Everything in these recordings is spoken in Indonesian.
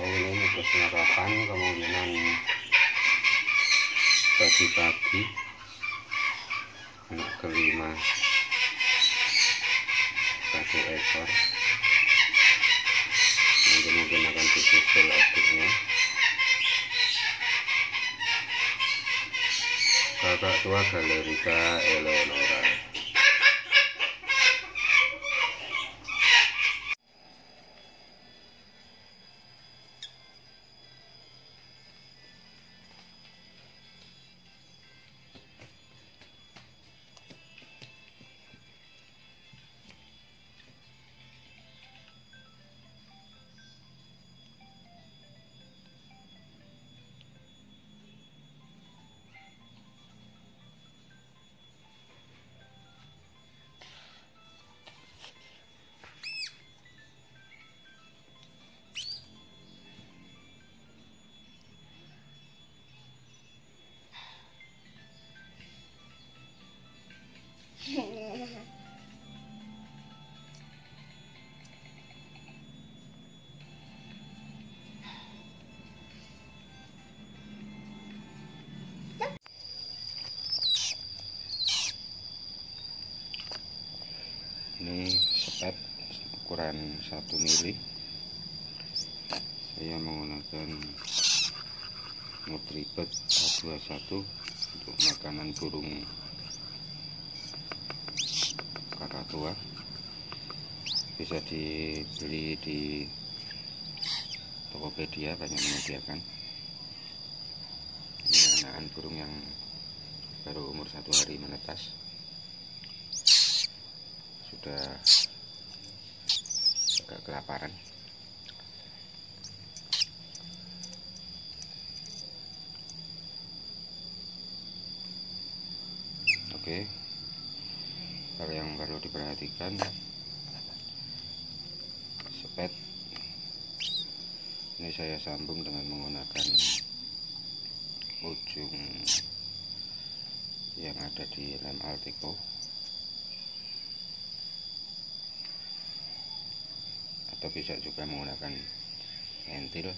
ini mutus penerapan kemungkinan pagi-pagi. Anak kelima. Satu ekor. Nanti mungkin akan disusul adiknya. Kakak tua galerika Eleonora ini sepet ukuran 1 mili. Saya menggunakan Nutribet A21 untuk makanan burung kakatua bisa dibeli di Tokopedia banyak menyediakan. Ini anakan burung yang baru umur satu hari menetas. Sudah agak kelaparan. Oke hal yang perlu diperhatikan. Sepet. Ini saya sambung dengan menggunakan ujung yang ada di lem Alteco atau bisa juga menggunakan entil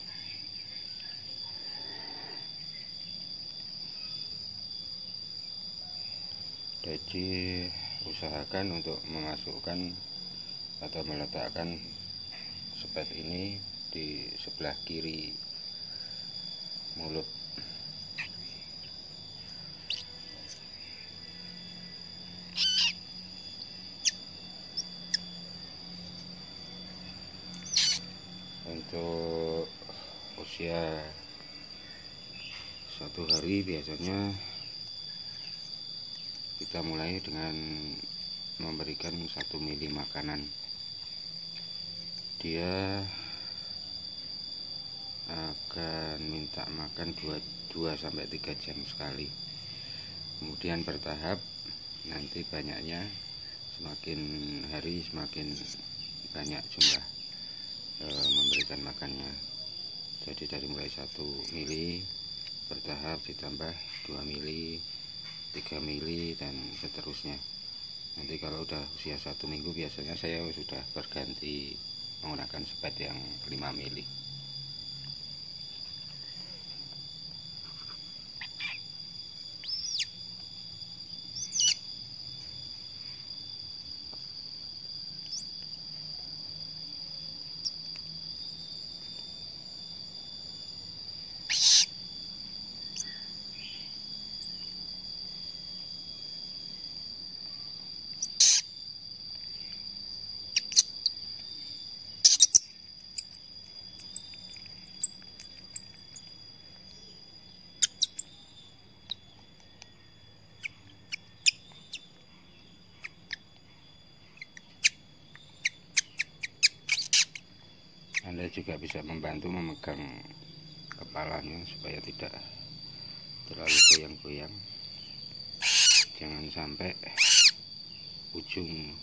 jadi usahakan untuk memasukkan atau meletakkan sepet ini di sebelah kiri mulut. Untuk usia satu hari biasanya kita mulai dengan memberikan satu mili makanan. Dia akan minta makan 2, 2 sampai 3 jam sekali. Kemudian bertahap nanti banyaknya semakin hari semakin banyak jumlah e, memberikan makannya. Jadi dari mulai satu mili bertahap ditambah 2 mili 3 mili dan seterusnya. Nanti kalau udah usia satu minggu biasanya saya sudah berganti menggunakan sepet yang 5 mili Anda juga bisa membantu memegang kepalanya supaya tidak terlalu goyang-goyang. Jangan sampai ujung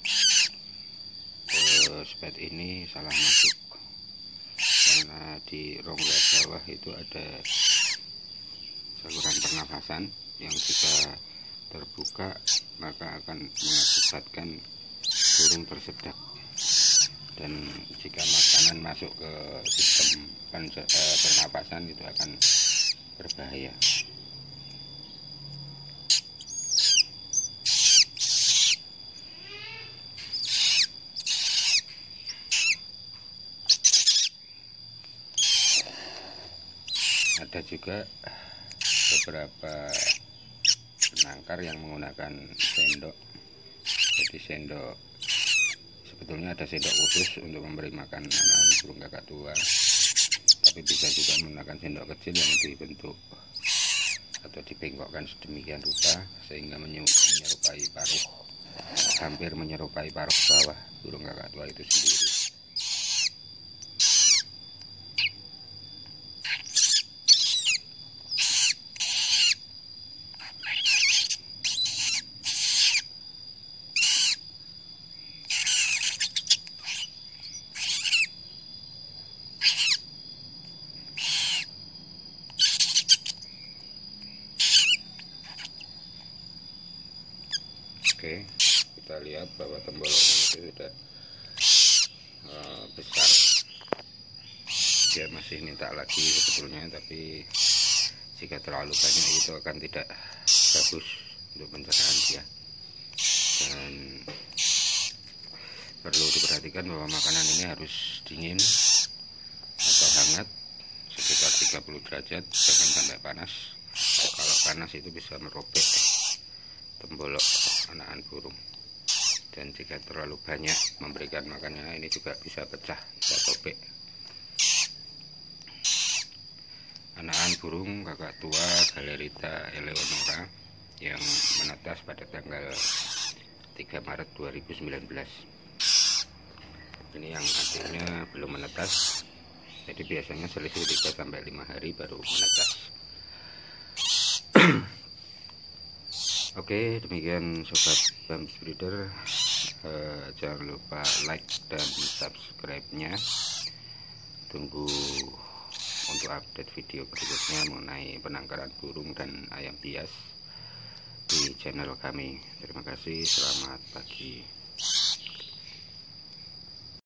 eh, spet ini salah masuk. Karena di rongga bawah itu ada saluran pernafasan yang jika terbuka maka akan mengakibatkan burung tersedak dan jika makanan masuk ke sistem eh, pernapasan itu akan berbahaya. Ada juga beberapa penangkar yang menggunakan sendok jadi sendok sebetulnya ada sendok khusus untuk memberi makan anak burung kakak tua. Tapi bisa juga menggunakan sendok kecil yang dibentuk atau dibengkokkan sedemikian rupa sehingga menyerupai paruh hampir menyerupai paruh bawah burung kakak tua itu sendiri Oke, kita lihat bahwa temboloknya itu sudah uh, besar. Dia masih minta lagi sebetulnya, tapi jika terlalu banyak itu akan tidak bagus untuk pencernaan dia. Dan perlu diperhatikan bahwa makanan ini harus dingin atau hangat sekitar 30 derajat jangan sampai panas kalau panas itu bisa merobek tembolok anakan burung. Dan jika terlalu banyak memberikan makannya ini juga bisa pecah bisa topek anakan burung kakak tua galerita eleonora yang menetas pada tanggal 3 Maret 2019 ini yang akhirnya belum menetas. Jadi biasanya selisih 3 sampai 5 hari baru menetas Oke, demikian sobat Bams Breeder. Uh, jangan lupa like dan subscribe-nya. Tunggu untuk update video berikutnya mengenai penangkaran burung dan ayam bias di channel kami. Terima kasih, selamat pagi.